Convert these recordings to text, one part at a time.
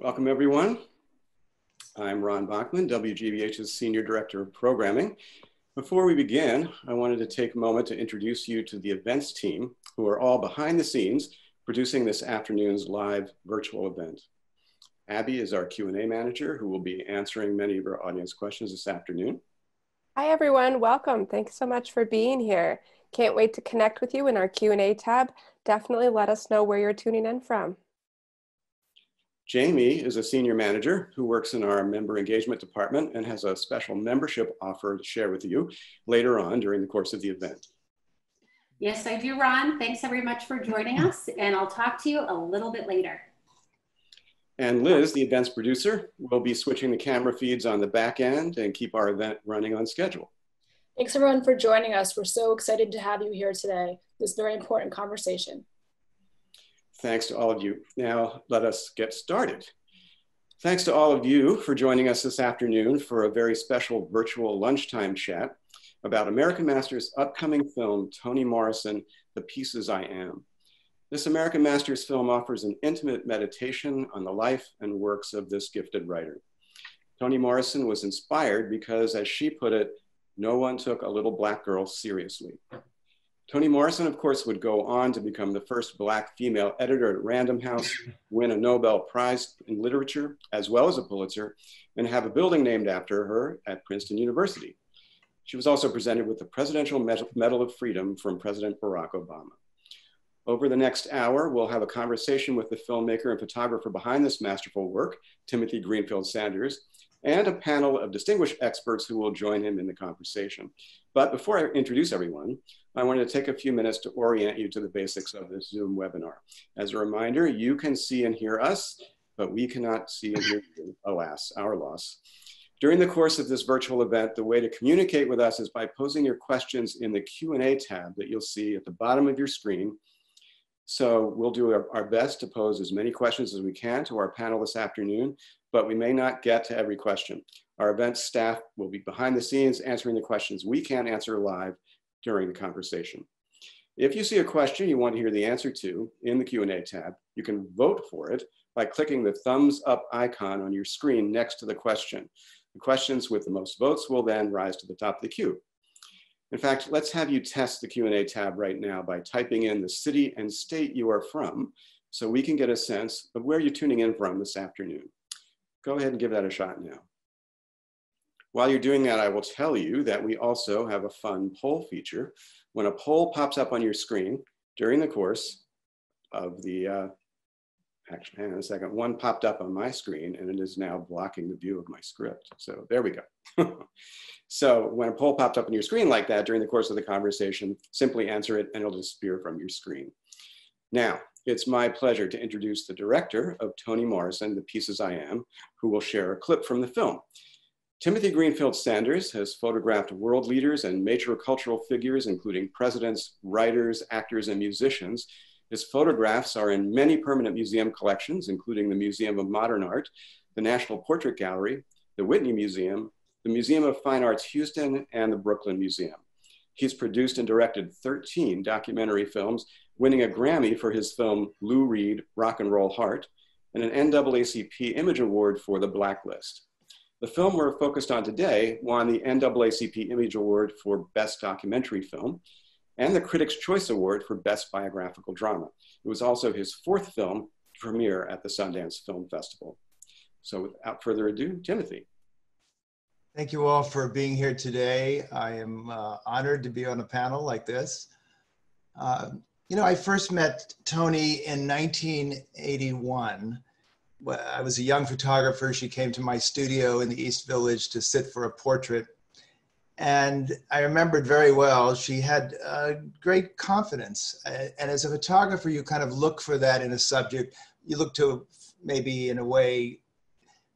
Welcome everyone. I'm Ron Bachman, WGBH's Senior Director of Programming. Before we begin, I wanted to take a moment to introduce you to the events team who are all behind the scenes producing this afternoon's live virtual event. Abby is our Q&A manager who will be answering many of our audience questions this afternoon. Hi everyone, welcome. Thanks so much for being here. Can't wait to connect with you in our Q&A tab. Definitely let us know where you're tuning in from. Jamie is a senior manager who works in our member engagement department and has a special membership offer to share with you later on during the course of the event. Yes, I do, Ron. Thanks very much for joining us, and I'll talk to you a little bit later. And Liz, the events producer, will be switching the camera feeds on the back end and keep our event running on schedule. Thanks everyone for joining us. We're so excited to have you here today. This very important conversation. Thanks to all of you. Now let us get started. Thanks to all of you for joining us this afternoon for a very special virtual lunchtime chat about American Masters' upcoming film, Toni Morrison, The Pieces I Am. This American Masters film offers an intimate meditation on the life and works of this gifted writer. Toni Morrison was inspired because, as she put it, no one took a little black girl seriously. Toni Morrison, of course, would go on to become the first Black female editor at Random House, win a Nobel Prize in Literature, as well as a Pulitzer, and have a building named after her at Princeton University. She was also presented with the Presidential Medal of Freedom from President Barack Obama. Over the next hour, we'll have a conversation with the filmmaker and photographer behind this masterful work, Timothy Greenfield Sanders, and a panel of distinguished experts who will join him in the conversation. But before I introduce everyone, I wanted to take a few minutes to orient you to the basics of this Zoom webinar. As a reminder, you can see and hear us, but we cannot see and hear you, alas, our loss. During the course of this virtual event, the way to communicate with us is by posing your questions in the Q&A tab that you'll see at the bottom of your screen. So we'll do our, best to pose as many questions as we can to our panel this afternoon, but we may not get to every question. Our event staff will be behind the scenes answering the questions we can't answer live during the conversation. If you see a question you want to hear the answer to in the Q&A tab, you can vote for it by clicking the thumbs up icon on your screen next to the question. The questions with the most votes will then rise to the top of the queue. In fact, let's have you test the Q&A tab right now by typing in the city and state you are from so we can get a sense of where you're tuning in from this afternoon. Go ahead and give that a shot now. While you're doing that, I will tell you that we also have a fun poll feature. When a poll pops up on your screen during the course of the, uh, actually, hang on a second, one popped up on my screen and it is now blocking the view of my script. So there we go. so when a poll popped up on your screen like that during the course of the conversation, simply answer it and it'll disappear from your screen. Now, it's my pleasure to introduce the director of Toni Morrison, The Pieces I Am, who will share a clip from the film. Timothy Greenfield Sanders has photographed world leaders and major cultural figures, including presidents, writers, actors, and musicians. His photographs are in many permanent museum collections, including the Museum of Modern Art, the National Portrait Gallery, the Whitney Museum, the Museum of Fine Arts Houston, and the Brooklyn Museum. He's produced and directed 13 documentary films, winning a Grammy for his film Lou Reed, Rock and Roll Heart, and an NAACP Image Award for The Blacklist. The film we're focused on today won the NAACP Image Award for Best Documentary Film and the Critics' Choice Award for Best Biographical Drama. It was also his fourth film to premiere at the Sundance Film Festival. So without further ado, Timothy. Thank you all for being here today. I am uh, honored to be on a panel like this. Uh, you know, I first met Toni in 1981 I was a young photographer. She came to my studio in the East Village to sit for a portrait. And I remembered very well, she had uh, great confidence. And as a photographer, you kind of look for that in a subject. You look to maybe, in a way,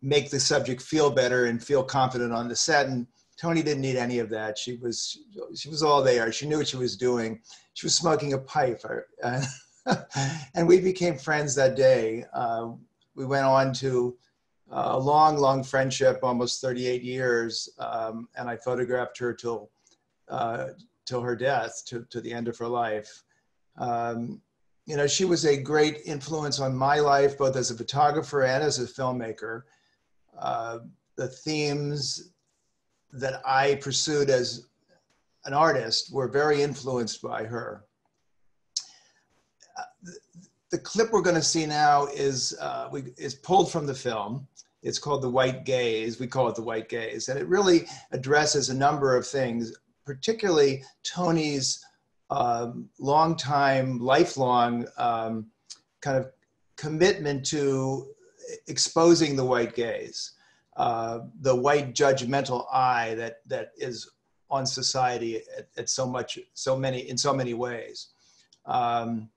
make the subject feel better and feel confident on the set. And Toni didn't need any of that. She was, she was all there. She knew what she was doing. She was smoking a pipe. And we became friends that day. Uh, we went on to uh, a long, long friendship, almost 38 years, um, and I photographed her till uh, till her death, to, to the end of her life. Um, you know, she was a great influence on my life, both as a photographer and as a filmmaker. Uh, the themes that I pursued as an artist were very influenced by her. The, clip we're going to see now is, uh, we, is pulled from the film. It's called The White Gaze. We call it The White Gaze. And it really addresses a number of things, particularly Toni's um, long time, lifelong um, kind of commitment to exposing the white gaze, uh, the white judgmental eye that that is on society at, at so much, so many, in so many ways. Um,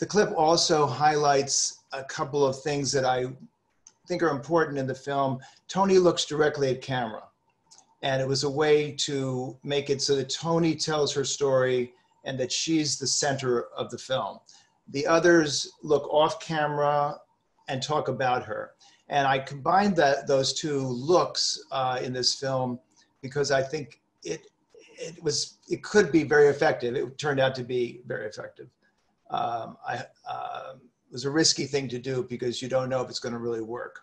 the clip also highlights a couple of things that I think are important in the film. Toni looks directly at camera. And it was a way to make it so that Toni tells her story and that she's the center of the film. The others look off camera and talk about her. And I combined that, those two looks uh, in this film because I think it, it was, it could be very effective. It turned out to be very effective. Um, I, uh, it was a risky thing to do because you don't know if it's going to really work.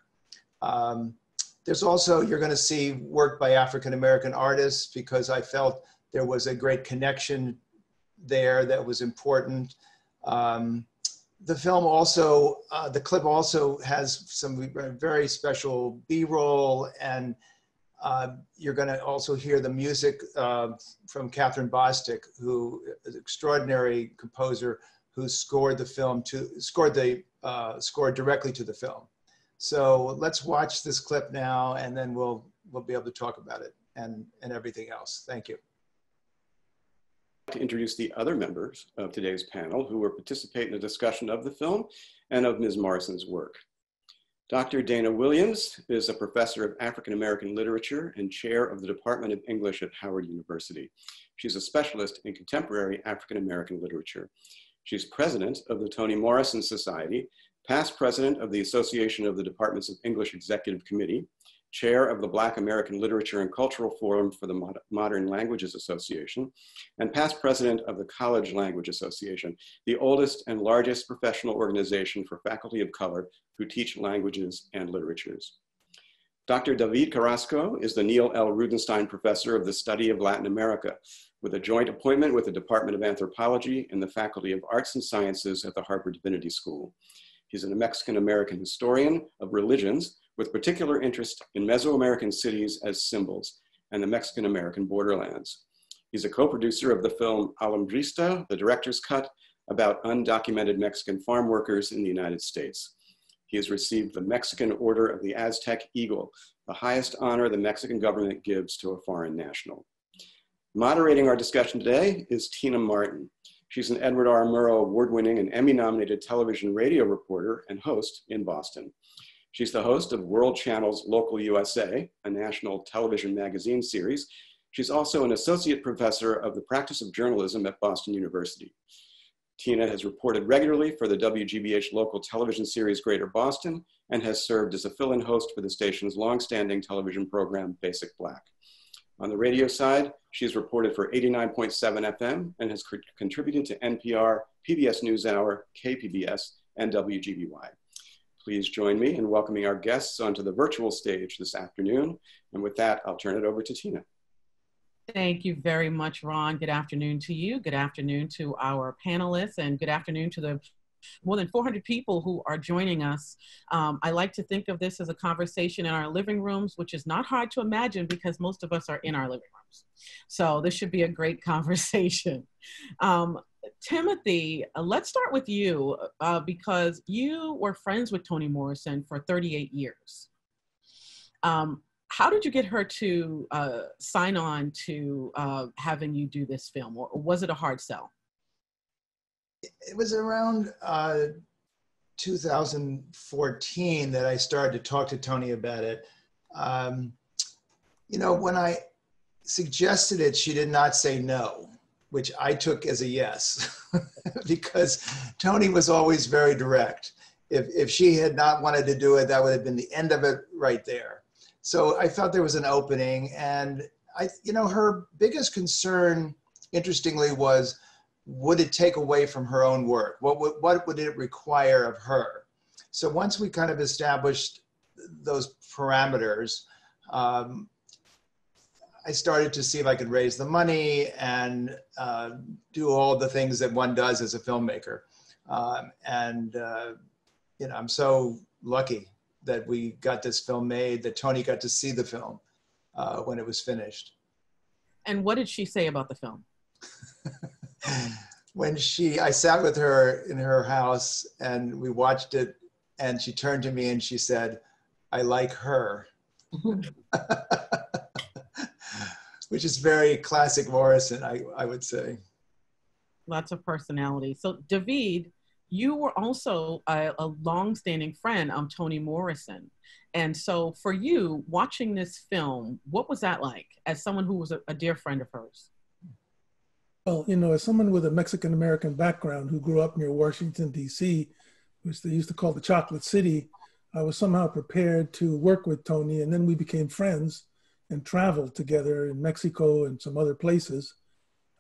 Um, there's also, you're going to see work by African American artists because I felt there was a great connection there that was important. Um, the film also, uh, the clip also has some very special B-roll and uh, you're going to also hear the music uh, from Kathryn Bostic, who is an extraordinary composer who scored the film to scored the uh, scored directly to the film. So let's watch this clip now, and then we'll we'll be able to talk about it and and everything else. Thank you to introduce the other members of today's panel who will participate in the discussion of the film and of Ms. Morrison's work. Dr. Dana Williams is a professor of African American literature and chair of the Department of English at Howard University. She's a specialist in contemporary African American literature. She's president of the Toni Morrison Society, past president of the Association of the Departments of English Executive Committee, chair of the Black American Literature and Cultural Forum for the Modern Languages Association, and past president of the College Language Association, the oldest and largest professional organization for faculty of color who teach languages and literatures. Dr. David Carrasco is the Neil L. Rudenstine Professor of the Study of Latin America, with a joint appointment with the Department of Anthropology and the Faculty of Arts and Sciences at the Harvard Divinity School. He's a Mexican American historian of religions with particular interest in Mesoamerican cities as symbols and the Mexican American borderlands. He's a co-producer of the film Alambrista, the director's cut, about undocumented Mexican farm workers in the United States. He has received the Mexican Order of the Aztec Eagle, the highest honor the Mexican government gives to a foreign national. Moderating our discussion today is Tina Martin. She's an Edward R. Murrow award-winning and Emmy-nominated television radio reporter and host in Boston. She's the host of World Channel's Local USA, a national television magazine series. She's also an associate professor of the practice of journalism at Boston University. Tina has reported regularly for the WGBH local television series Greater Boston and has served as a fill-in host for the station's longstanding television program Basic Black. On the radio side, she's reported for 89.7 FM and has contributed to NPR, PBS NewsHour, KPBS, and WGBY. Please join me in welcoming our guests onto the virtual stage this afternoon. And with that, I'll turn it over to Tina. Thank you very much, Ron. Good afternoon to you. Good afternoon to our panelists and good afternoon to the more than 400 people who are joining us. Um, I like to think of this as a conversation in our living rooms, which is not hard to imagine because most of us are in our living rooms. So this should be a great conversation. Um, Timothy, uh, let's start with you uh, because you were friends with Toni Morrison for 38 years. Um, how did you get her to uh, sign on to uh, having you do this film, or was it a hard sell? It was around uh, 2014 that I started to talk to Toni about it. Um, you know, when I suggested it, she did not say no which I took as a yes, because Toni was always very direct. If, if she had not wanted to do it, that would have been the end of it right there. So I felt there was an opening, and I, you know, her biggest concern, interestingly, was would it take away from her own work? What would, what would it require of her? So once we kind of established those parameters, um, I started to see if I could raise the money and uh, do all the things that one does as a filmmaker. Um, and, uh, you know, I'm so lucky that we got this film made, that Toni got to see the film uh, when it was finished. And what did she say about the film? when she, I sat with her in her house and we watched it, and she turned to me and she said, I like her. Which is very classic Morrison, I, I would say. Lots of personality. So, David, you were also a, a long-standing friend of Toni Morrison. And so for you, watching this film, what was that like as someone who was a, a dear friend of hers? Well, you know, as someone with a Mexican American background who grew up near Washington, D.C., which they used to call the Chocolate City, I was somehow prepared to work with Toni, And then we became friends and traveled together in Mexico and some other places.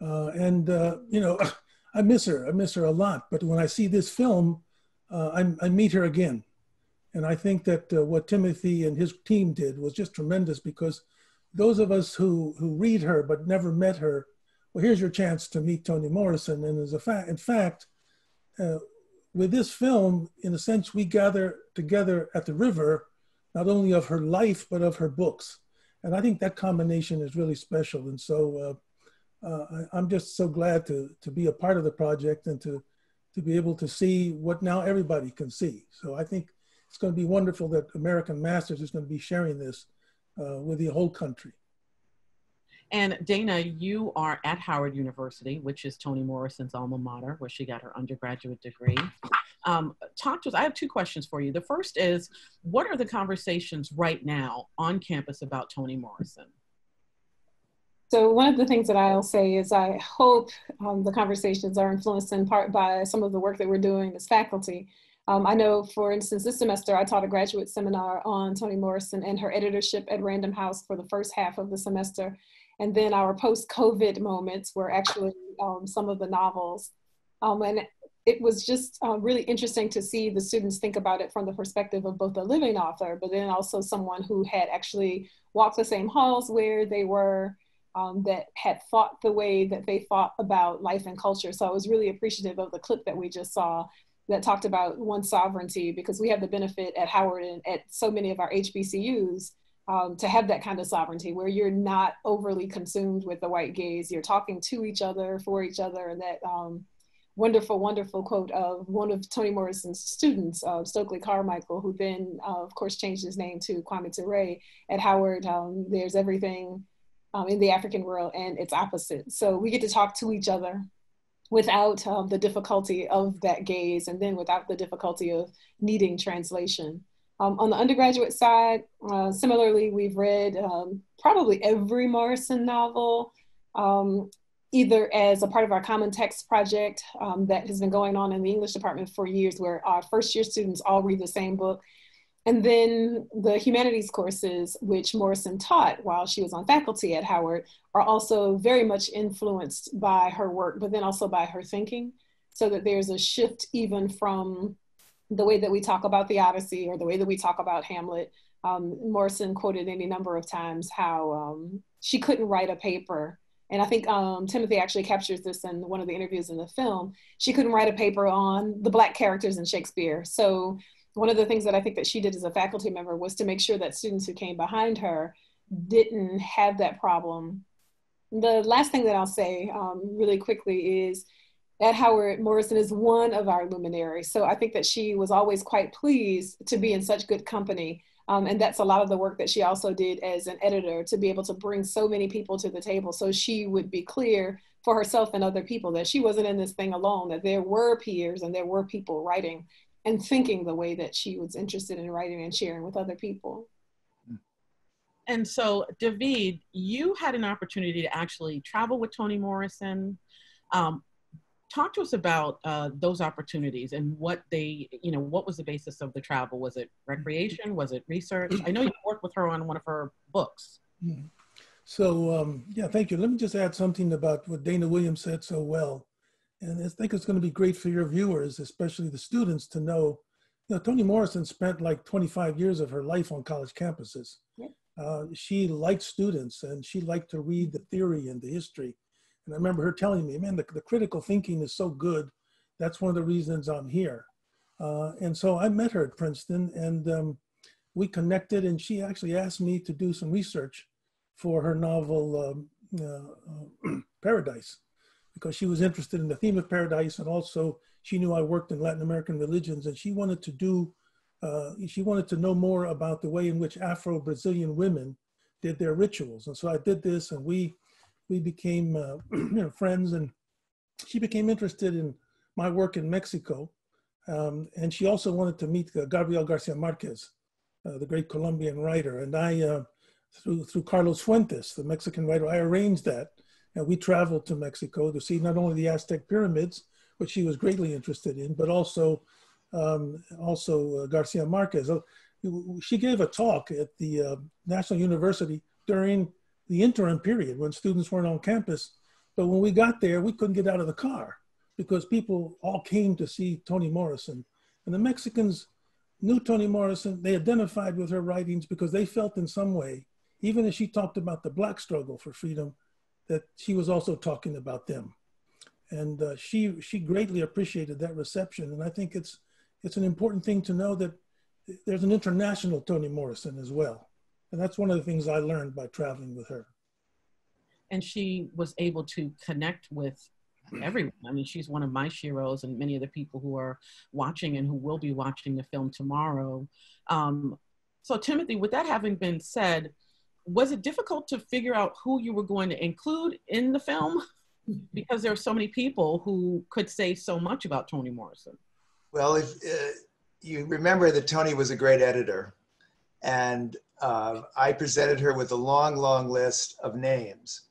Uh, and, uh, you know, I miss her. I miss her a lot. But when I see this film, uh, I, I, meet her again. And I think that uh, what Timothy and his team did was just tremendous because those of us who, who read her but never met her, well, here's your chance to meet Toni Morrison. And as a fact, in fact, uh, with this film, in a sense, we gather together at the river, not only of her life, but of her books. And I think that combination is really special. And so uh, uh, I, am just so glad to to be a part of the project and to to be able to see what now everybody can see. So I think it's going to be wonderful that American Masters is going to be sharing this uh, with the whole country. And Dana, you are at Howard University, which is Toni Morrison's alma mater, where she got her undergraduate degree. Um, talk to us. I have two questions for you. The first is, what are the conversations right now on campus about Toni Morrison? So one of the things that I'll say is I hope um, the conversations are influenced in part by some of the work that we're doing as faculty. Um, I know, for instance, this semester I taught a graduate seminar on Toni Morrison and her editorship at Random House for the first half of the semester. And then our post-COVID moments were actually um, some of the novels. Um, and it was just uh, really interesting to see the students think about it from the perspective of both a living author, but then also someone who had actually walked the same halls where they were, um, that had thought the way that they thought about life and culture. So I was really appreciative of the clip that we just saw that talked about one sovereignty because we have the benefit at Howard and at so many of our HBCUs um, to have that kind of sovereignty where you're not overly consumed with the white gaze. You're talking to each other, for each other, and that um, wonderful, wonderful quote of one of Toni Morrison's students, uh, Stokely Carmichael, who then, uh, of course, changed his name to Kwame Ture at Howard. Um, there's everything um, in the African world and its opposite. So we get to talk to each other without um, the difficulty of that gaze and then without the difficulty of needing translation. Um, on the undergraduate side, uh, similarly, we've read um, probably every Morrison novel, um, either as a part of our common text project um, that has been going on in the English department for years, where our first year students all read the same book, and then the humanities courses, which Morrison taught while she was on faculty at Howard, are also very much influenced by her work, but then also by her thinking. So that there's a shift even from the way that we talk about the Odyssey or the way that we talk about Hamlet. Um, Morrison quoted any number of times how um, she couldn't write a paper. And I think um, Timothy actually captures this in one of the interviews in the film. She couldn't write a paper on the Black characters in Shakespeare. So one of the things that I think that she did as a faculty member was to make sure that students who came behind her didn't have that problem. The last thing that I'll say um, really quickly is at Howard Morrison is one of our luminaries. So I think that she was always quite pleased to be in such good company. Um, and that's a lot of the work that she also did as an editor to be able to bring so many people to the table. So she would be clear for herself and other people that she wasn't in this thing alone, that there were peers and there were people writing and thinking the way that she was interested in writing and sharing with other people. And so, David, you had an opportunity to actually travel with Toni Morrison. Um, talk to us about uh, those opportunities and what they, you know, what was the basis of the travel? Was it recreation? Was it research? I know you worked with her on one of her books. Mm-hmm. So, um, yeah, thank you. Let me just add something about what Dana Williams said so well. And I think it's going to be great for your viewers, especially the students, to know, you know, Toni Morrison spent like 25 years of her life on college campuses. Yep. Uh, she liked students and she liked to read the theory and the history. And I remember her telling me, man, the, the critical thinking is so good. That's one of the reasons I'm here. Uh, and so I met her at Princeton and um, we connected and she actually asked me to do some research for her novel um, uh, Paradise because she was interested in the theme of paradise and also she knew I worked in Latin American religions and she wanted to do, uh, she wanted to know more about the way in which Afro-Brazilian women did their rituals. And so I did this and we, we became uh, you know, friends and she became interested in my work in Mexico. Um, and she also wanted to meet uh, Gabriel Garcia Marquez, uh, the great Colombian writer. And I, uh, through, through Carlos Fuentes, the Mexican writer, I arranged that and we traveled to Mexico to see not only the Aztec pyramids, which she was greatly interested in, but also um, also uh, Garcia Marquez. She gave a talk at the uh, National University during the interim period when students weren't on campus. But when we got there, we couldn't get out of the car because people all came to see Toni Morrison. And the Mexicans knew Toni Morrison. They identified with her writings because they felt in some way, even as she talked about the Black struggle for freedom, that she was also talking about them. And uh, she, she greatly appreciated that reception. And I think it's, it's an important thing to know that there's an international Toni Morrison as well. And that's one of the things I learned by traveling with her. And she was able to connect with everyone. I mean, she's one of my sheroes and many of the people who are watching and who will be watching the film tomorrow. Um, so Timothy, with that having been said, was it difficult to figure out who you were going to include in the film? Because there are so many people who could say so much about Toni Morrison. Well, if uh, you remember that Toni was a great editor, and uh, I presented her with a long, long list of names.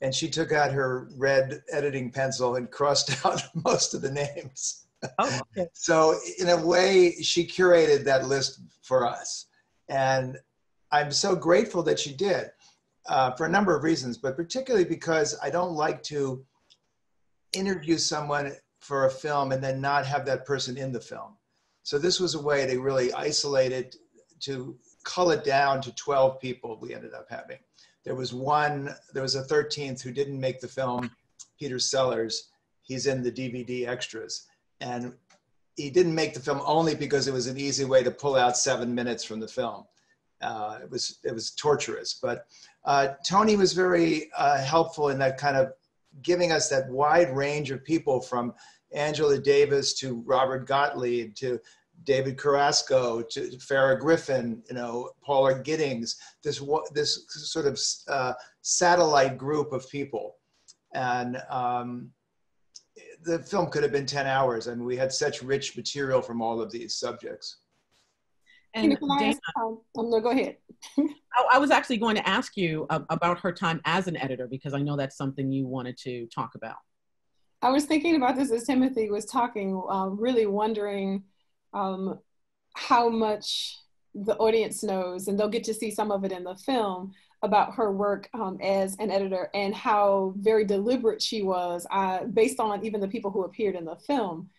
And she took out her red editing pencil and crossed out most of the names. Oh, okay. so, in a way, she curated that list for us. And I'm so grateful that she did uh, for a number of reasons, but particularly because I don't like to interview someone for a film and then not have that person in the film. So this was a way to really isolate it, to cull it down to 12 people we ended up having. There was one, there was a 13th who didn't make the film, Peter Sellars. He's in the DVD extras. And he didn't make the film only because it was an easy way to pull out seven minutes from the film uh, it was it was torturous. But uh, Toni was very uh, helpful in that kind of giving us that wide range of people from Angela Davis to Robert Gottlieb to David Carrasco to Farah Griffin, you know, Paula Giddings, this this sort of uh, satellite group of people, and um, the film could have been ten hours, I and we had such rich material from all of these subjects. And Dana, um, no, go ahead. I, I, was actually going to ask you uh, about her time as an editor because I know that's something you wanted to talk about. I was thinking about this as Timothy was talking, uh, really wondering um, how much the audience knows, and they'll get to see some of it in the film about her work um, as an editor and how very deliberate she was, uh, based on even the people who appeared in the film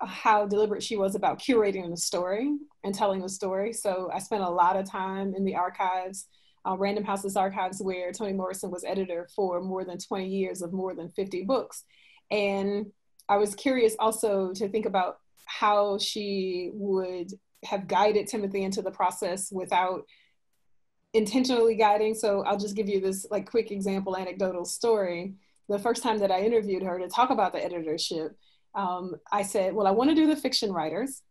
how deliberate she was about curating the story and telling the story. So I spent a lot of time in the archives, uh, Random House's archives, where Toni Morrison was editor for more than 20 years of more than 50 books. And I was curious also to think about how she would have guided Timothy into the process without intentionally guiding. So I'll just give you this like quick example, anecdotal story. The first time that I interviewed her to talk about the editorship, um, I said, well, I want to do the fiction writers.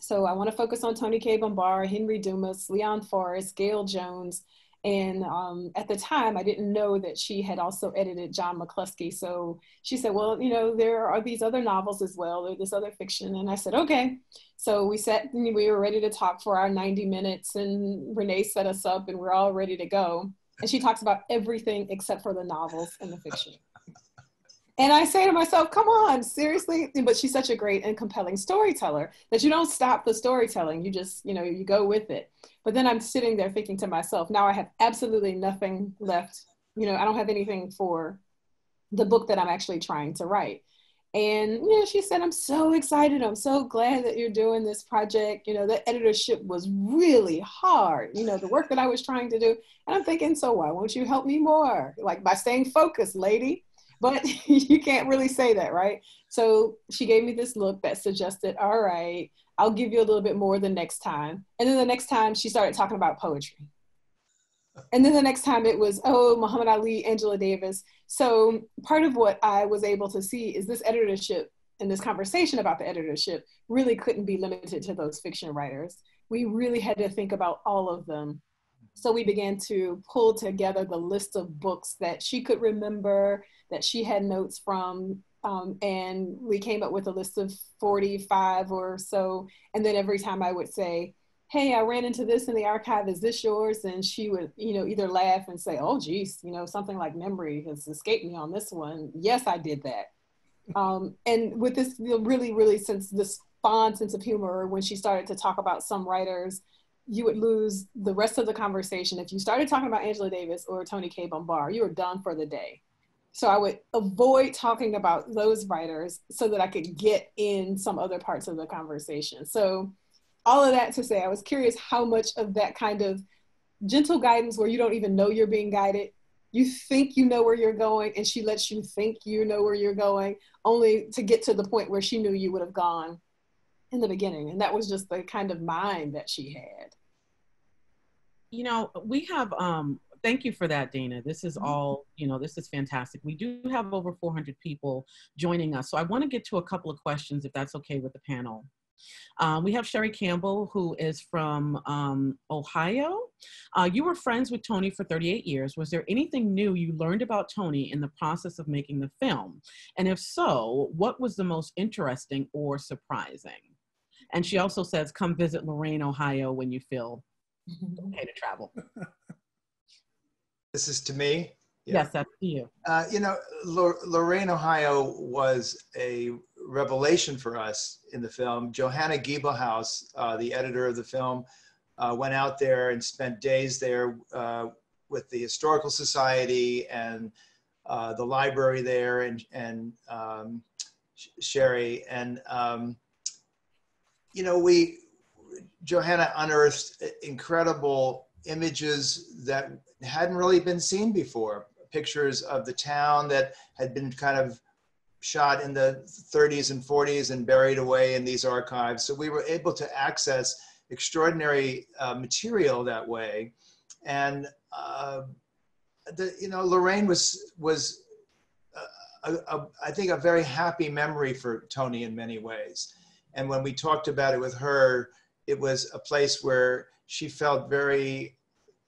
So I want to focus on Toni Cade Bambara, Henry Dumas, Leon Forrest, Gayl Jones. And um, at the time, I didn't know that she had also edited John McCluskey. So she said, well, you know, there are these other novels as well. There's this other fiction. And I said, okay. So we sat, we were ready to talk for our 90 minutes and Renee set us up and we're all ready to go. And she talks about everything except for the novels and the fiction. And I say to myself, come on, seriously? But she's such a great and compelling storyteller that you don't stop the storytelling. You just, you know, you go with it. But then I'm sitting there thinking to myself, now I have absolutely nothing left. You know, I don't have anything for the book that I'm actually trying to write. And you know, she said, "I'm so excited. I'm so glad that you're doing this project. You know, the editorship was really hard. You know, the work that I was trying to do." And I'm thinking, "So why won't you help me more? Like by staying focused, lady." But you can't really say that, right? So she gave me this look that suggested, "All right, I'll give you a little bit more the next time." And then the next time, she started talking about poetry. And then the next time it was, oh, Muhammad Ali, Angela Davis. So part of what I was able to see is this editorship and this conversation about the editorship really couldn't be limited to those fiction writers. We really had to think about all of them. So we began to pull together the list of books that she could remember, that she had notes from, um, and we came up with a list of 45 or so. And then every time I would say, hey, I ran into this in the archive. Is this yours? And she would, you know, either laugh and say, oh, geez, you know, something like memory has escaped me on this one. Yes, I did that. Um, and with this really, really since this fond sense of humor, when she started to talk about some writers, you would lose the rest of the conversation. If you started talking about Angela Davis or Toni Cade Bambara, you were done for the day. So I would avoid talking about those writers so that I could get in some other parts of the conversation. So all of that to say, I was curious how much of that kind of gentle guidance where you don't even know you're being guided. You think you know where you're going, and she lets you think you know where you're going, only to get to the point where she knew you would have gone in the beginning. And that was just the kind of mind that she had. You know, we have um, thank you for that, Dana. This is all, you know, this is fantastic. We do have over 400 people joining us. So I want to get to a couple of questions, if that's okay with the panel. Um, we have Sherry Campbell, who is from um, Ohio. Uh, you were friends with Toni for 38 years. Was there anything new you learned about Toni in the process of making the film? And if so, what was the most interesting or surprising? And she also says, come visit Lorain, Ohio when you feel okay to travel. This is to me. Yeah. Yes, that's to you. Uh, you know, Lorain, Ohio was a revelation for us in the film. Johanna Giebelhaus, uh, the editor of the film, uh, went out there and spent days there uh, with the Historical Society and uh, the library there and, and um, Sherry. And, um, you know, we, Johanna unearthed incredible images that hadn't really been seen before. Pictures of the town that had been kind of shot in the 30s and 40s and buried away in these archives. So we were able to access extraordinary uh, material that way. And uh, the, you know, Lorain was was a, I think a very happy memory for Toni in many ways. And when we talked about it with her, it was a place where she felt very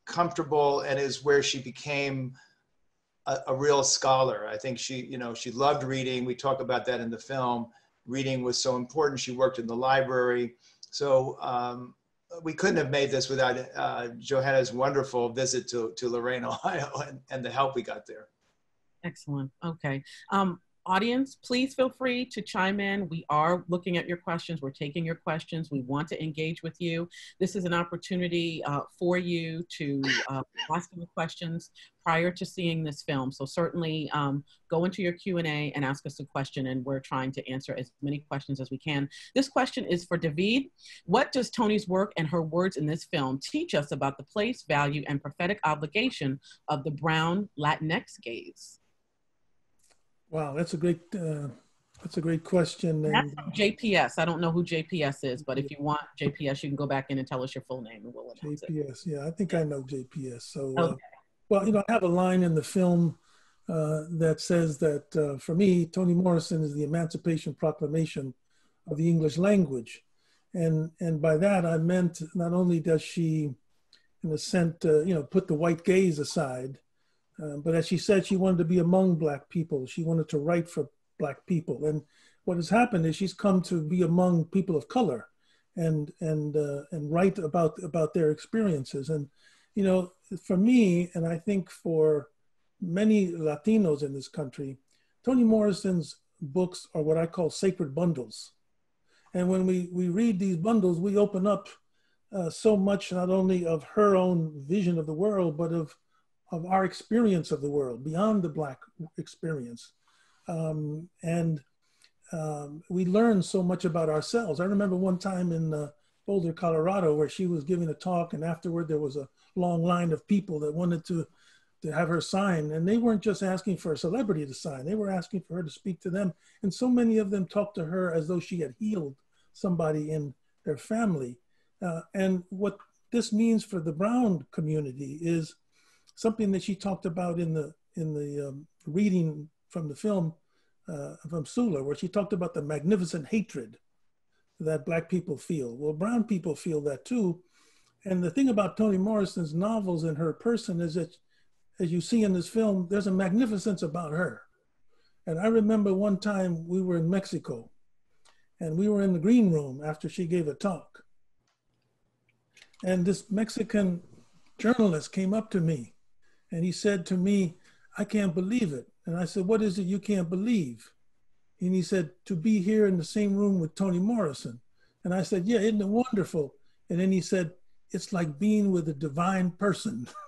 comfortable and is where she became a, a, real scholar. I think she, you know, she loved reading. We talk about that in the film. Reading was so important. She worked in the library. So um, we couldn't have made this without uh, Johanna's wonderful visit to, to Lorain, Ohio, and, and the help we got there. Excellent. Okay. Um, audience, please feel free to chime in. We are looking at your questions. We're taking your questions. We want to engage with you. This is an opportunity uh, for you to uh, ask them questions prior to seeing this film. So certainly um, go into your Q&A and ask us a question and we're trying to answer as many questions as we can. This question is for David. What does Toni's work and her words in this film teach us about the place, value, and prophetic obligation of the brown Latinx gaze? Wow, that's a great uh, that's a great question. And, JPS. I don't know who JPS is, but if you want JPS, you can go back in and tell us your full name, and we'll announce JPS. It. Yeah, I think I know JPS. So, uh, okay. uh, well, you know, I have a line in the film uh, that says that uh, for me, Toni Morrison is the Emancipation Proclamation of the English language, and and by that I meant not only does she, in a sense, uh, you know, put the white gaze aside uh, but as she said, she wanted to be among Black people. She wanted to write for Black people. And what has happened is she's come to be among people of color and, and, uh, and write about, about their experiences. And, you know, for me, and I think for many Latinos in this country, Toni Morrison's books are what I call sacred bundles. And when we, we read these bundles, we open up uh, so much not only of her own vision of the world, but of of our experience of the world beyond the Black experience. Um, and um, we learn so much about ourselves. I remember one time in uh, Boulder, Colorado, where she was giving a talk, and afterward there was a long line of people that wanted to to have her sign, and they weren't just asking for a celebrity to sign; they were asking for her to speak to them. And so many of them talked to her as though she had healed somebody in their family. Uh, and what this means for the Brown community is something that she talked about in the in the um, reading from the film uh, from Sula, where she talked about the magnificent hatred that Black people feel. Well, Brown people feel that too. And the thing about Toni Morrison's novels and her person is that, as you see in this film, there's a magnificence about her. And I remember one time we were in Mexico and we were in the green room after she gave a talk. And this Mexican journalist came up to me and he said to me, I can't believe it. And I said, What is it you can't believe? And he said, To be here in the same room with Toni Morrison. And I said, Yeah, isn't it wonderful? And then he said, It's like being with a divine person.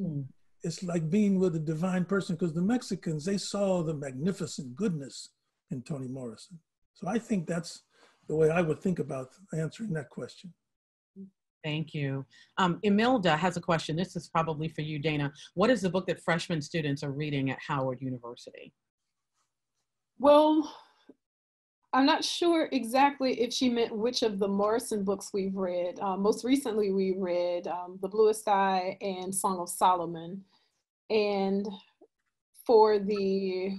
Mm. It's like being with a divine person because the Mexicans, they saw the magnificent goodness in Toni Morrison. So I think that's the way I would think about answering that question. Thank you. Um, Emilda has a question. This is probably for you, Dana. What is the book that freshman students are reading at Howard University? Well, I'm not sure exactly if she meant which of the Morrison books we've read. Uh, most recently, we read um, The Bluest Eye and Song of Solomon. And for the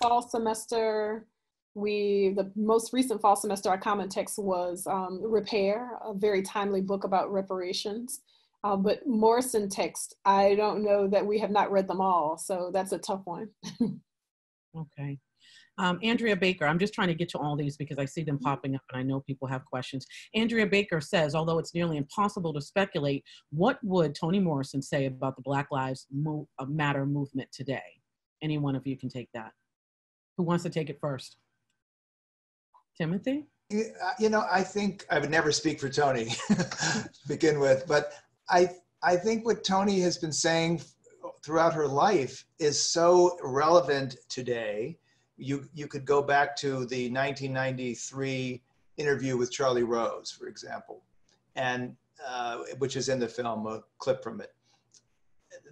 fall semester, we the most recent fall semester our common text was um, repair a very timely book about reparations uh, but morrison text i don't know that we have not read them all so that's a tough one okay um, Andrea Baker, I'm just trying to get to all these because I see them mm-hmm. popping up and I know people have questions. Andrea Baker says, although it's nearly impossible to speculate, what would Toni Morrison say about the Black Lives Mo uh, Matter movement today? Any one of you can take that. Who wants to take it first? Timothy? You know, I think I would never speak for Toni to begin with, but I I think what Toni has been saying throughout her life is so relevant today. You you could go back to the 1993 interview with Charlie Rose, for example, and uh, which is in the film, a clip from it.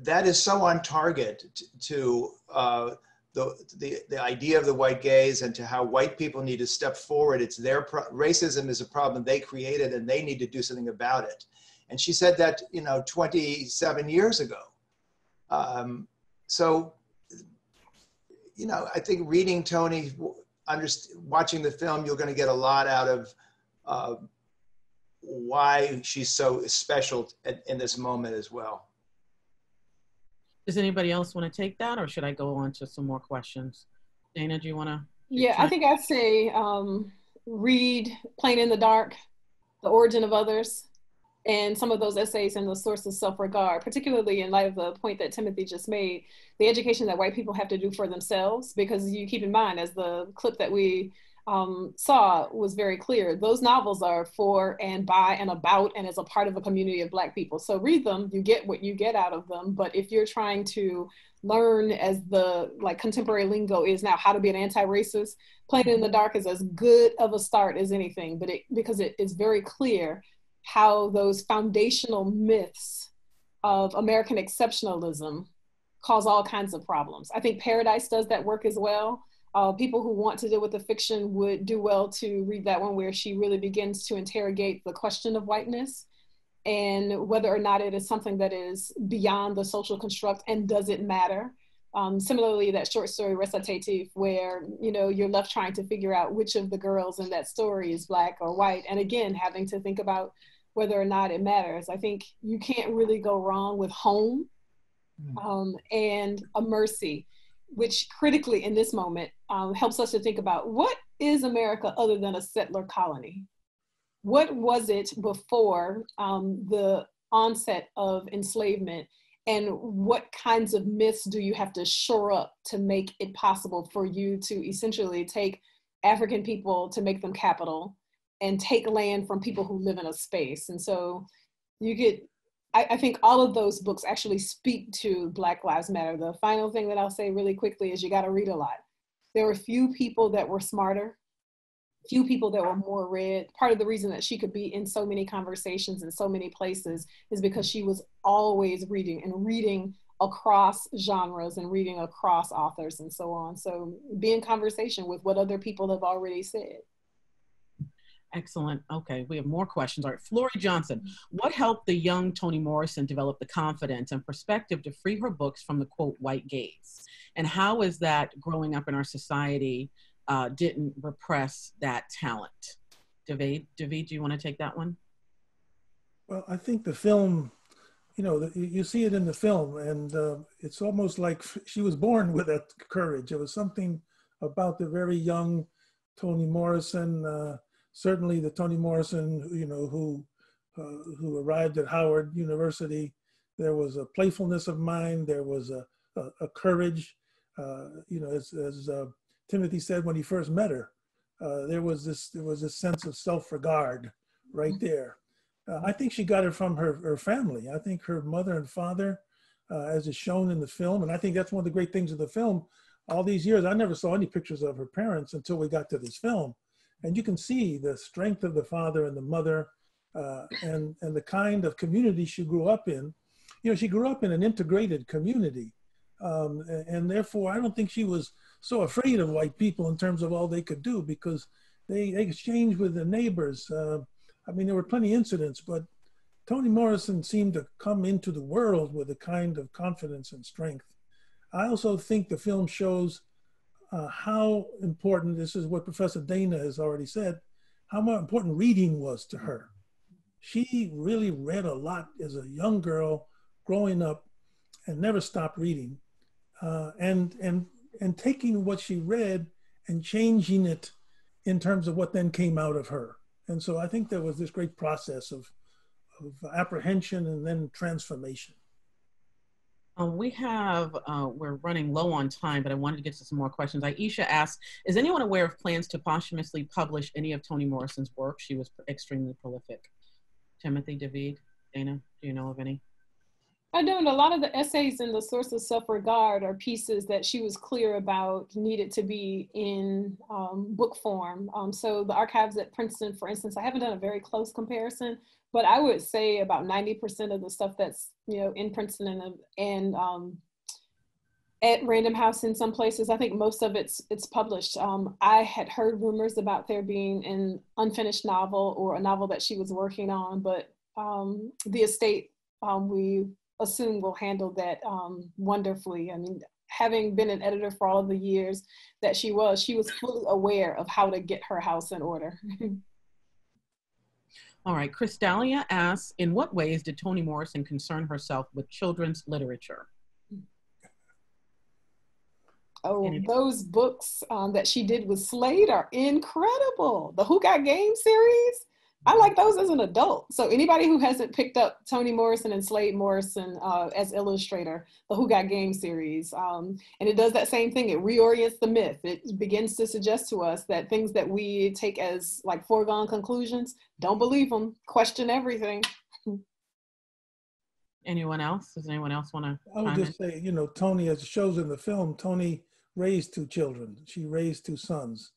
That is so on target to uh, the, the, the idea of the white gaze and to how white people need to step forward. It's their racism is a problem they created and they need to do something about it. And she said that, you know, 27 years ago. Um, so, you know, I think reading underst- watching the film, you're going to get a lot out of uh, why she's so special in this moment as well. Does anybody else want to take that or should I go on to some more questions? Dana, do you want to? Yeah, I think I'd say um, read Playing in the Dark, The Origin of Others, and some of those essays and the source of self-regard, particularly in light of the point that Timothy just made, the education that white people have to do for themselves, because you keep in mind, as the clip that we um, saw was very clear. Those novels are for and by and about and as a part of a community of Black people. So read them, you get what you get out of them. But if you're trying to learn, as the like contemporary lingo is now, how to be an anti-racist, Playing in the Dark is as good of a start as anything. But it because it is very clear how those foundational myths of American exceptionalism cause all kinds of problems. I think Paradise does that work as well uh, people who want to deal with the fiction would do well to read that one where she really begins to interrogate the question of whiteness and whether or not it is something that is beyond the social construct and does it matter. Um, similarly, that short story recitatif where you know you're left trying to figure out which of the girls in that story is black or white, and again having to think about whether or not it matters. I think you can't really go wrong with home hmm. um, and a mercy which critically in this moment um, helps us to think about what is America other than a settler colony? What was it before um, the onset of enslavement? And what kinds of myths do you have to shore up to make it possible for you to essentially take African people to make them capital and take land from people who live in a space? And so you get I, I, think all of those books actually speak to Black Lives Matter. The final thing that I'll say really quickly is you got to read a lot. There were few people that were smarter few people that were more read. Part of the reason that she could be in so many conversations in so many places is because she was always reading and reading across genres and reading across authors and so on. So be in conversation with what other people have already said. Excellent. Okay, we have more questions. All right, Flory Johnson, what helped the young Toni Morrison develop the confidence and perspective to free her books from the quote white gaze? And how is that growing up in our society uh, didn't repress that talent? David, David, do you want to take that one? Well, I think the film, you know, you see it in the film, and uh, it's almost like she was born with that courage. It was something about the very young Toni Morrison. Uh, certainly the Toni Morrison, you know, who uh, who arrived at Howard University, there was a playfulness of mind, there was a, a, a courage. Uh, you know, as, as uh, Timothy said when he first met her, uh, there was this there was this sense of self-regard right mm-hmm. there. Uh, I think she got it from her her family. I think her mother and father, uh, as is shown in the film, and I think that's one of the great things of the film. All these years, I never saw any pictures of her parents until we got to this film and you can see the strength of the father and the mother uh, and, and the kind of community she grew up in. You know, she grew up in an integrated community. Um, and therefore, I don't think she was so afraid of white people in terms of all they could do because they, they exchanged with the neighbors. Uh, I mean, there were plenty of incidents, but Toni Morrison seemed to come into the world with a kind of confidence and strength. I also think the film shows uh, how important this is what Professor Dana has already said, how important reading was to her. She really read a lot as a young girl growing up and never stopped reading. Uh, and, and, and taking what she read and changing it in terms of what then came out of her. And so I think there was this great process of, of apprehension and then transformation. Uh, we have, uh, we're running low on time, but I wanted to get to some more questions. Aisha asks, is anyone aware of plans to posthumously publish any of Toni Morrison's work? She was extremely prolific. Timothy, David, Dana, do you know of any? I don't. A lot of the essays in the source of self-regard are pieces that she was clear about needed to be in um, book form. Um, so the archives at Princeton, for instance, I haven't done a very close comparison, but I would say about 90% of the stuff that's, you know, in Princeton and, and um, at Random House in some places, I think most of it's it's published. Um, I had heard rumors about there being an unfinished novel or a novel that she was working on, but um, the estate um, we assume will handle that um, wonderfully. I mean, having been an editor for all of the years that she was, she was fully aware of how to get her house in order. all right, Chris Dahlia asks, in what ways did Toni Morrison concern herself with children's literature? Oh, those books um, that she did with Slade are incredible. The Who Got Game series, I like those as an adult. So anybody who hasn't picked up Toni Morrison and Slade Morrison uh, as illustrator, the Who Got Game series, um, and it does that same thing. It reorients the myth. It begins to suggest to us that things that we take as like foregone conclusions, don't believe them. Question everything. Anyone else? Does anyone else want to? I would just in? say, you know, Toni, as it shows in the film, Toni raised two children. She raised two sons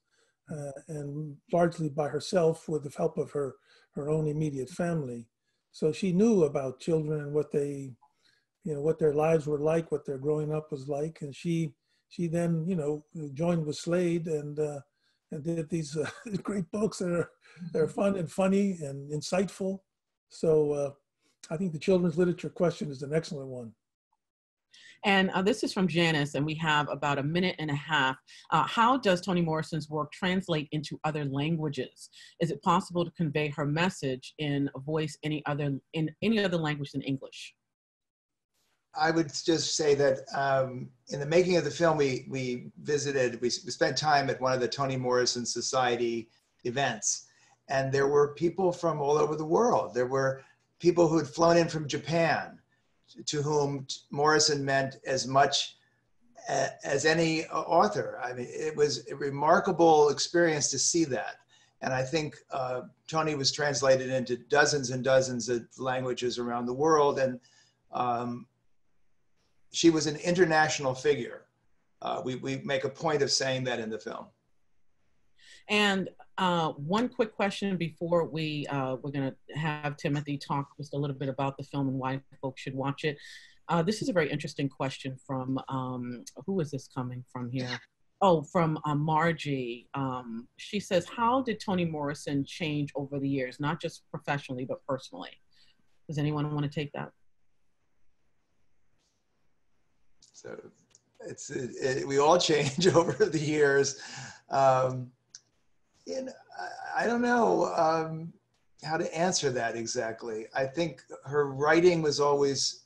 uh, and largely by herself with the help of her, her own immediate family. So she knew about children and what they, you know, what their lives were like, what their growing up was like. And she, she then, you know, joined with Slade and, uh, and did these uh, great books that are, that are fun and funny and insightful. So uh, I think the children's literature question is an excellent one. And uh, this is from Janice, and we have about a minute and a half. Uh, how does Toni Morrison's work translate into other languages? Is it possible to convey her message in a voice any other in any other language than English? I would just say that um, in the making of the film, we we visited, we, we spent time at one of the Toni Morrison Society events, and there were people from all over the world. There were people who had flown in from Japan to whom Morrison meant as much as any author. I mean, it was a remarkable experience to see that. And I think uh, Toni was translated into dozens and dozens of languages around the world. And um, she was an international figure. Uh, we, we make a point of saying that in the film. And Uh, one quick question before we uh, we're going to have Timothy talk just a little bit about the film and why folks should watch it. Uh, this is a very interesting question from um, who is this coming from here? Oh, from uh, Margie. Um, she says, "How did Toni Morrison change over the years, not just professionally but personally?" Does anyone want to take that? So it's it, it, we all change over the years. Um, and I, I don't know um, how to answer that exactly. I think her writing was always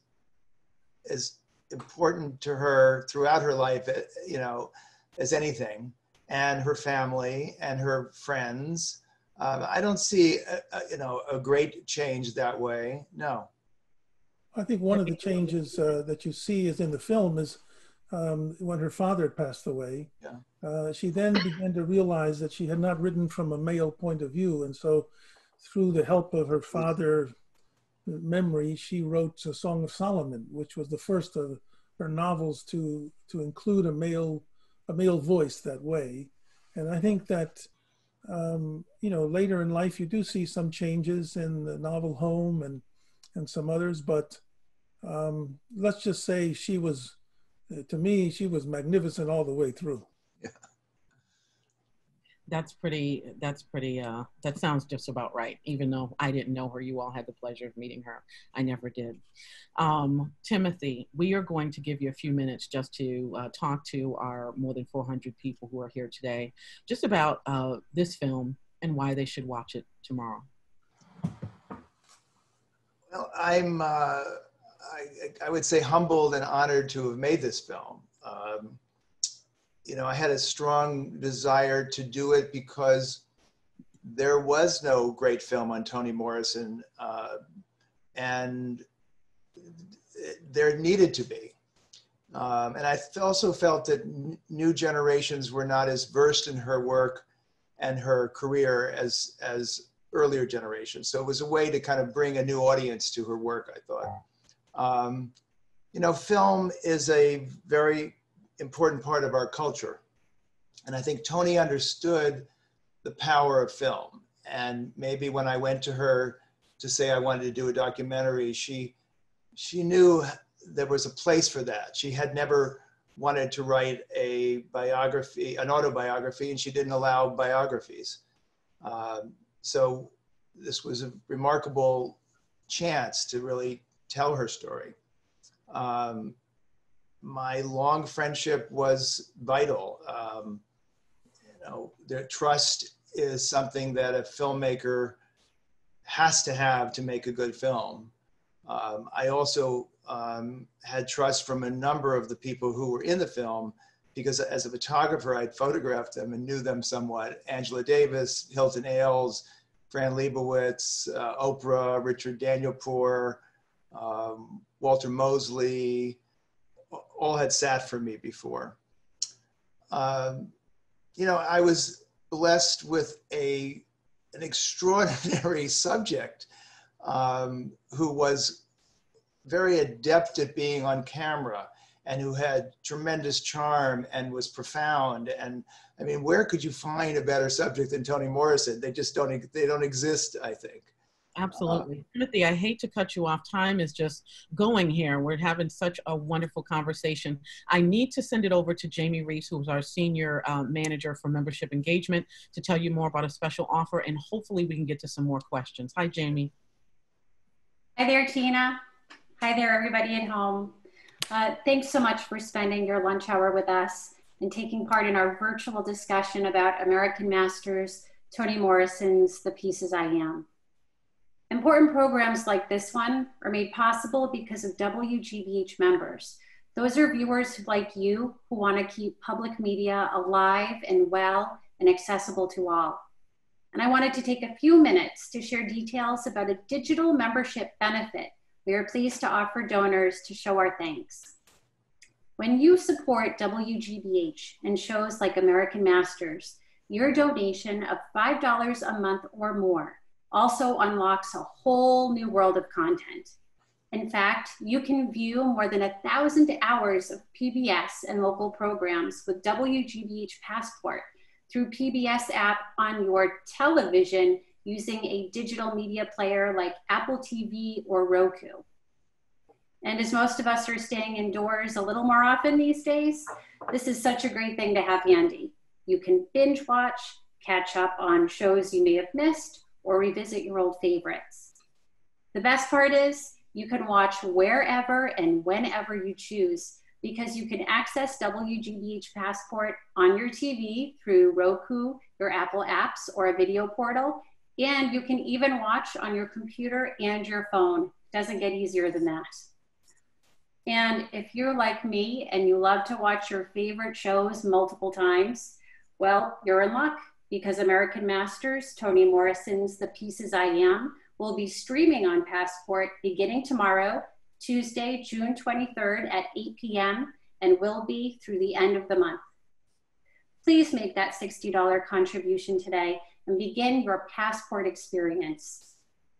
as important to her throughout her life, eh, you know, as anything, and her family and her friends. Um, I don't see, a, a, you know, a great change that way. No. I think one of the changes uh, that you see is in the film is um, when her father passed away. Yeah. Uh, she then began to realize that she had not written from a male point of view, and so through the help of her father memory, she wrote a Song of Solomon, which was the first of her novels to to include a male a male voice that way. And I think that um, you know later in life you do see some changes in the novel Home and and some others, but um, let's just say she was to me she was magnificent all the way through. Yeah that's pretty that's pretty uh that sounds just about right even though i didn't know her. You all had the pleasure of meeting her. I never did. Um timothy we are going to give you a few minutes just to uh, talk to our more than 400 people who are here today just about uh this film and why they should watch it tomorrow. Well i'm uh I, I would say humbled and honored to have made this film um, you know, I had a strong desire to do it because there was no great film on Toni Morrison, uh, and there needed to be. Um, and I also felt that new generations were not as versed in her work and her career as as earlier generations. So it was a way to kind of bring a new audience to her work. I thought. Um, you know, film is a very important part of our culture. And I think Toni understood the power of film. And maybe when I went to her to say I wanted to do a documentary, she she knew there was a place for that. She had never wanted to write a biography, an autobiography, and she didn't allow biographies. Um, so this was a remarkable chance to really tell her story. Um, my long friendship was vital. Um, you know, the trust is something that a filmmaker has to have to make a good film. Um, I also um, had trust from a number of the people who were in the film because as a photographer, I'd photographed them and knew them somewhat. Angela Davis, Hilton Als, Fran Lebowitz, uh, Oprah, Richard Danielpour, um, Walter Mosley, all had sat for me before. Um, you know, I was blessed with a an extraordinary subject um, who was very adept at being on camera and who had tremendous charm and was profound. And i mean where could you find a better subject than toni morrison? They just don't they don't exist i think Absolutely. Uh, Timothy, I hate to cut you off. Time is just going here. We're having such a wonderful conversation. I need to send it over to Jamie Reese, who's our senior uh, manager for membership engagement, to tell you more about a special offer, and hopefully we can get to some more questions. Hi, Jamie. Hi there, Tina. Hi there, everybody at home. Uh, thanks so much for spending your lunch hour with us and taking part in our virtual discussion about American Masters, Toni Morrison's The Pieces I Am. Important programs like this one are made possible because of WGBH members. Those are viewers like you who want to keep public media alive and well and accessible to all. And I wanted to take a few minutes to share details about a digital membership benefit we are pleased to offer donors to show our thanks. When you support WGBH and shows like American Masters, your donation of $5 a month or more also unlocks a whole new world of content. In fact, you can view more than a thousand hours of PBS and local programs with WGBH Passport through PBS app on your television using a digital media player like Apple TV or Roku. And as most of us are staying indoors a little more often these days, this is such a great thing to have handy. You can binge watch, catch up on shows you may have missed, or revisit your old favorites. The best part is you can watch wherever and whenever you choose because you can access WGBH Passport on your TV through Roku, your Apple apps, or a video portal. And you can even watch on your computer and your phone. Doesn't get easier than that. And if you're like me and you love to watch your favorite shows multiple times, well, you're in luck because American Masters, Toni Morrison's The Pieces I Am, will be streaming on Passport beginning tomorrow, Tuesday, June 23rd at 8 p.m., and will be through the end of the month. Please make that $60 contribution today and begin your Passport experience.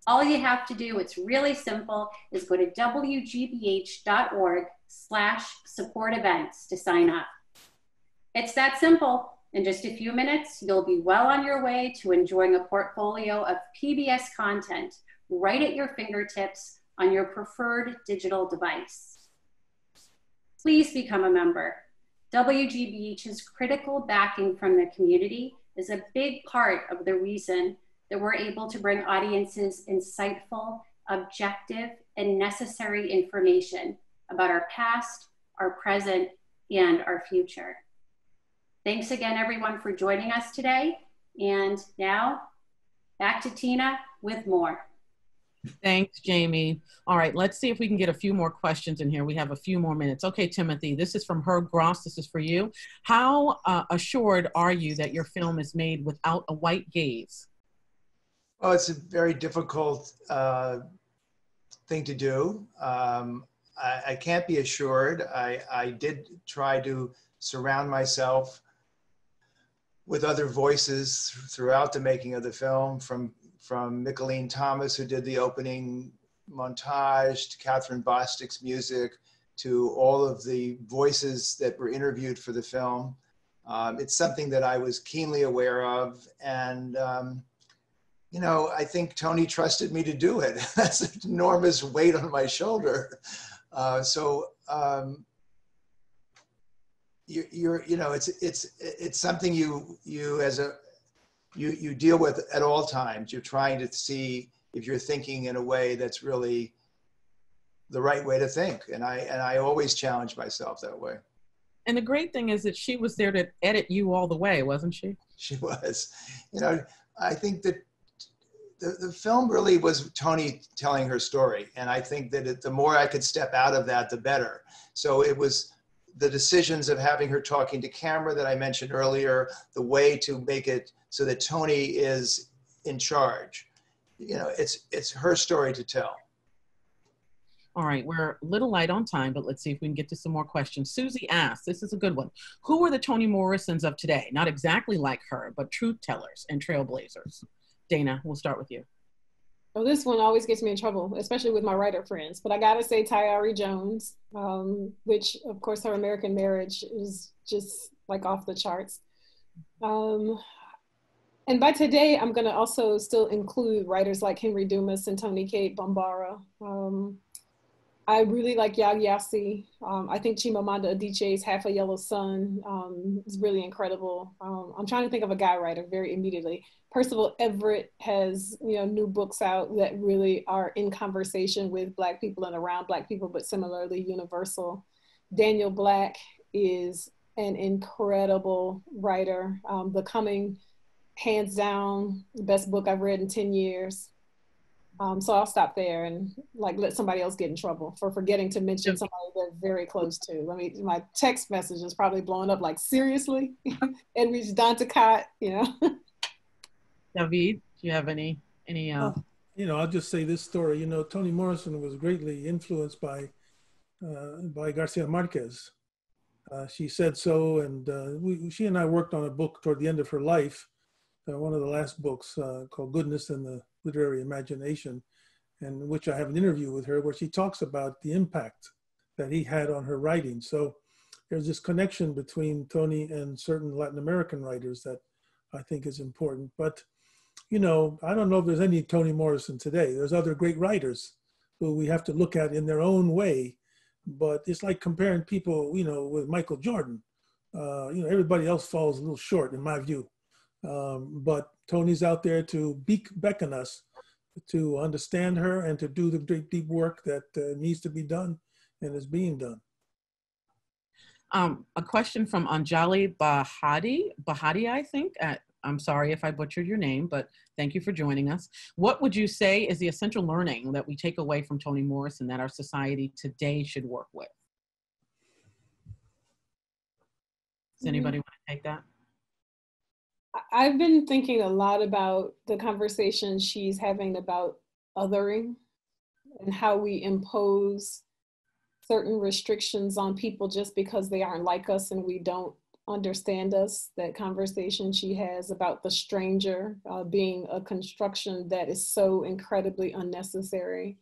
All you have to do, it's really simple, is go to wgbh.org slash support events to sign up. It's that simple. In just a few minutes, you'll be well on your way to enjoying a portfolio of PBS content right at your fingertips on your preferred digital device. Please become a member. WGBH's critical backing from the community is a big part of the reason that we're able to bring audiences insightful, objective, and necessary information about our past, our present, and our future. Thanks again, everyone, for joining us today. And now, back to Tina with more. Thanks, Jamie. All right, let's see if we can get a few more questions in here. We have a few more minutes. Okay, Timothy, this is from Herb Gross. This is for you. How uh, assured are you that your film is made without a white gaze? Well, it's a very difficult uh, thing to do. Um, I, I, can't be assured. I, I did try to surround myself with other voices throughout the making of the film, from from Mickalene Thomas, who did the opening montage, to Kathryn Bostic's music, to all of the voices that were interviewed for the film. Um, it's something that I was keenly aware of, and um, you know, I think Toni trusted me to do it. That's an enormous weight on my shoulder. Uh, so um, you, you're, you know, it's it's it's something you you as a you you deal with at all times. You're trying to see if you're thinking in a way that's really the right way to think, and I and I always challenge myself that way. And the great thing is that she was there to edit you all the way, wasn't she? She was. You know, I think that the, the film really was toni telling her story. And I think that it, the more I could step out of that, the better. So it was the decisions of having her talking to camera that I mentioned earlier, the way to make it so that Toni is in charge. You know, it's, it's her story to tell. All right, we're a little light on time, but let's see if we can get to some more questions. Susie asks, this is a good one. Who are the Toni Morrisons of today? Not exactly like her, but truth tellers and trailblazers. Dana, we'll start with you. Well, this one always gets me in trouble, especially with my writer friends. But I gotta say Tayari Jones, um, which of course her American Marriage is just like off the charts. Um, and by today, I'm gonna also still include writers like Henry Dumas and Toni Cade Bambara. Um, I really like Yaa Gyasi. Um, I think Chimamanda Adichie's Half a Yellow Sun um, is really incredible. Um, I'm trying to think of a guy writer very immediately. Percival Everett has you know new books out that really are in conversation with Black people and around Black people, but similarly universal. Daniel Black is an incredible writer. Um, Becoming, hands down, the best book I've read in 10 years. Um, so I'll stop there and like let somebody else get in trouble for forgetting to mention somebody they're very close to. Let me my text message is probably blowing up like seriously. and reach Danticat, you know. David, do you have any any uh... uh, you know, I'll just say this story. You know, Toni Morrison was greatly influenced by uh, by Garcia Marquez. Uh, she said so, and uh, we, she and I worked on a book toward the end of her life, uh, one of the last books called "Goodness and the literary imagination, and which I have an interview with her where she talks about the impact that he had on her writing. So there's this connection between Toni and certain Latin American writers that I think is important. But, you know, I don't know if there's any Toni Morrison today. There's other great writers who we have to look at in their own way. But it's like comparing people, you know, with Michael Jordan. Uh, you know, everybody else falls a little short in my view. Um, but Toni's out there to be, beckon us to understand her and to do the deep, deep work that uh, needs to be done and is being done. Um, a question from Anjali Bahadi, Bahadi, I think. Uh, I'm sorry if I butchered your name, but thank you for joining us. What would you say is the essential learning that we take away from Toni Morrison that our society today should work with? Does anybody want to take that? I've been thinking a lot about the conversation she's having about othering and how we impose certain restrictions on people just because they aren't like us and we don't understand us. That conversation she has about the stranger uh, being a construction that is so incredibly unnecessary.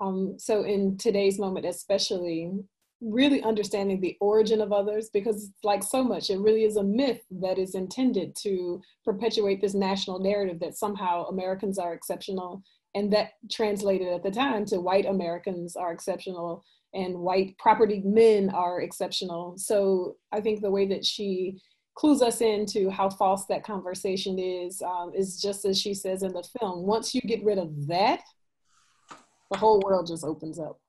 Um, so, in today's moment, especially, really understanding the origin of others because like so much. It really is a myth that is intended to perpetuate this national narrative that somehow americans are exceptional and that translated at the time to white americans are exceptional and white property men are exceptional. So i think the way that she clues us into how false that conversation is um, is just as she says in the film once you get rid of that the whole world just opens up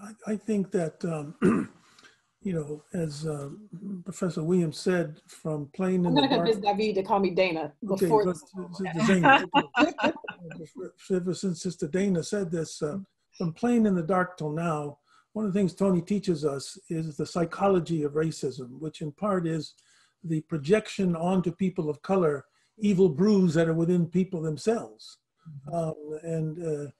I, I think that, um, you know, as uh, Professor Williams said, from playing in the I'm the going to dark. convince David to call me Dana Okay, before but this. Dana, ever since Sister Dana said this, uh, from playing in the dark till now, one of the things Toni teaches us is the psychology of racism, which in part is the projection onto people of color evil brews that are within people themselves. Um, and uh,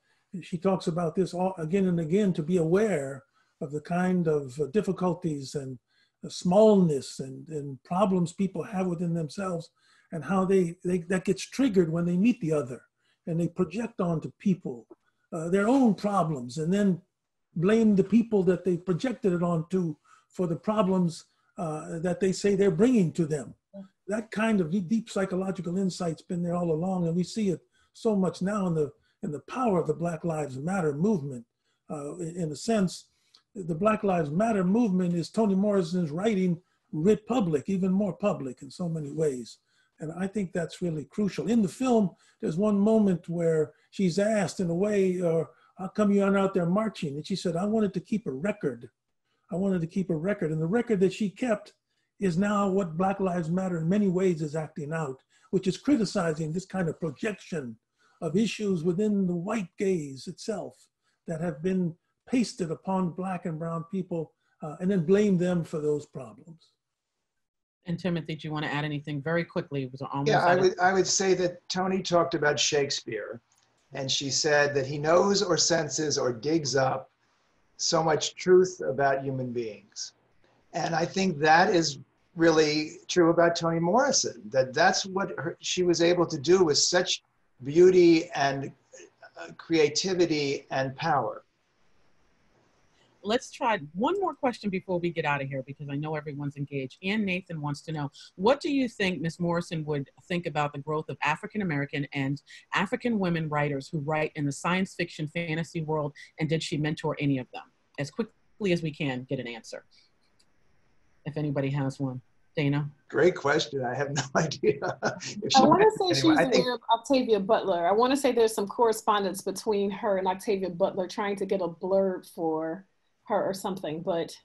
she talks about this all, again and again to be aware of the kind of uh, difficulties and uh, smallness and, and problems people have within themselves and how they, they that gets triggered when they meet the other and they project onto people uh, their own problems and then blame the people that they projected it onto for the problems uh, that they say they're bringing to them. That kind of deep, deep psychological insight's been there all along, and we see it so much now in the in the power of the Black Lives Matter movement. Uh, in a sense, the Black Lives Matter movement is Toni Morrison's writing writ public, even more public in so many ways. And I think that's really crucial. In the film, there's one moment where she's asked in a way, or how come you aren't out there marching? And she said, I wanted to keep a record. I wanted to keep a record. And the record that she kept is now what Black Lives Matter in many ways is acting out, which is criticizing this kind of projection of issues within the white gaze itself that have been pasted upon black and brown people uh, and then blame them for those problems. And Timothy, do you want to add anything very quickly? It was almost Yeah, I would, I would say that Toni talked about Shakespeare, and she said that he knows or senses or digs up so much truth about human beings. And I think that is really true about Toni Morrison, that that's what her, she was able to do with such beauty and uh, creativity and power. Let's try one more question before we get out of here because I know everyone's engaged. And Nathan wants to know what do you think Miss Morrison would think about the growth of African American and African women writers who write in the science fiction fantasy world, and did she mentor any of them? As quickly as we can, get an answer. If anybody has one, Dana. Great question. I have no idea. if I want to say anyone. she's I think aware of Octavia Butler. I want to say there's some correspondence between her and Octavia Butler trying to get a blurb for her or something, but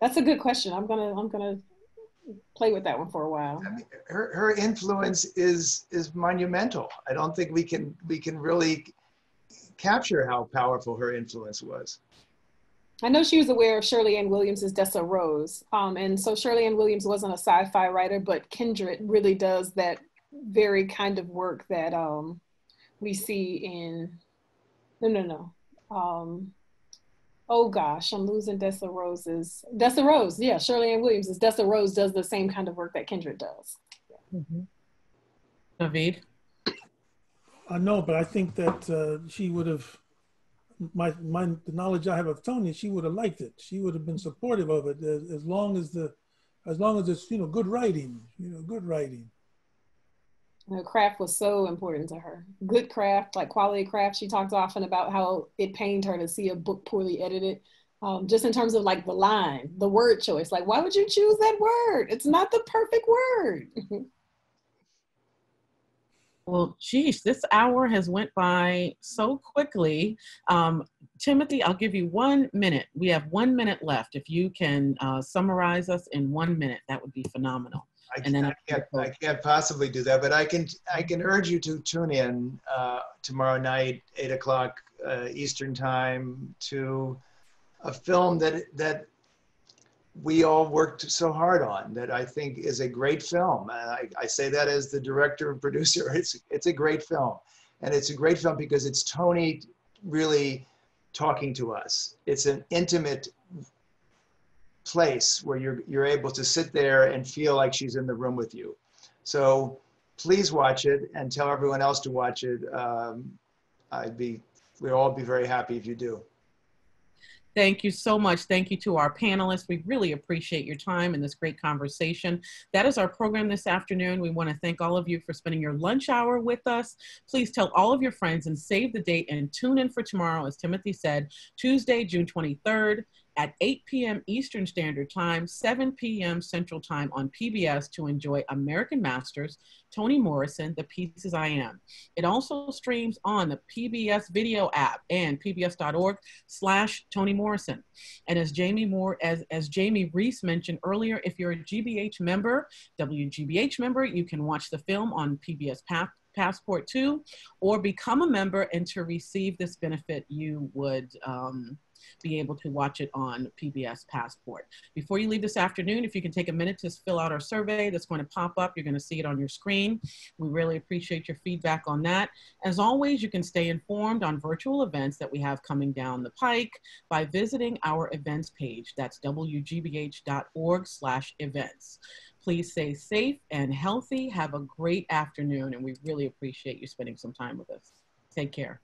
that's a good question. I'm gonna I'm gonna play with that one for a while. I mean, her, her influence is is monumental. I don't think we can we can really capture how powerful her influence was. I know she was aware of Sherley Anne Williams' Dessa Rose. Um, and so Sherley Anne Williams wasn't a sci-fi writer, but Kindred really does that very kind of work that um, we see in, no, no, no. Um, oh gosh, I'm losing Dessa Rose's, Dessa Rose, yeah, Sherley Anne Williams' Dessa Rose does the same kind of work that Kindred does. David. I know, but I think that uh, she would have, my, my, the knowledge I have of Toni, she would have liked it. She would have been supportive of it as, as long as the, as long as it's, you know, good writing, you know, good writing. The craft was so important to her. Good craft, like quality craft. She talked often about how it pained her to see a book poorly edited. Um, just in terms of like the line, the word choice. Like, why would you choose that word? It's not the perfect word. Well, geez, this hour has went by so quickly. Um, Timothy, I'll give you one minute. We have one minute left. If you can uh, summarize us in one minute, that would be phenomenal. I And then can't, I can't, I can't possibly do that, but I can, I can urge you to tune in uh, tomorrow night, eight o'clock uh, Eastern time, to a film that that we all worked so hard on. That I think is a great film. And I, I say that as the director and producer. It's it's a great film, and it's a great film because it's Toni really talking to us. It's an intimate place where you're you're able to sit there and feel like she's in the room with you. So please watch it and tell everyone else to watch it. Um, I'd be we'd all be very happy if you do. Thank you so much. Thank you to our panelists. We really appreciate your time and this great conversation. That is our program this afternoon. We want to thank all of you for spending your lunch hour with us. Please tell all of your friends and save the date and tune in for tomorrow, as Timothy said, Tuesday, June 23rd at 8 p.m. Eastern Standard Time, 7 p.m. Central Time on PBS to enjoy American Masters, Toni Morrison, The Pieces I Am. It also streams on the PBS video app and pbs.org slash Toni Morrison. And as Jamie Moore, as, as Jamie Reese mentioned earlier, if you're a GBH member, WGBH member, you can watch the film on PBS Path Passport 2 or become a member and to receive this benefit you would um, be able to watch it on PBS Passport. Before you leave this afternoon, if you can take a minute to fill out our survey that's going to pop up, you're going to see it on your screen. We really appreciate your feedback on that. As always, you can stay informed on virtual events that we have coming down the pike by visiting our events page. That's wgbh.org slash events. Please stay safe and healthy. Have a great afternoon, and we really appreciate you spending some time with us. Take care.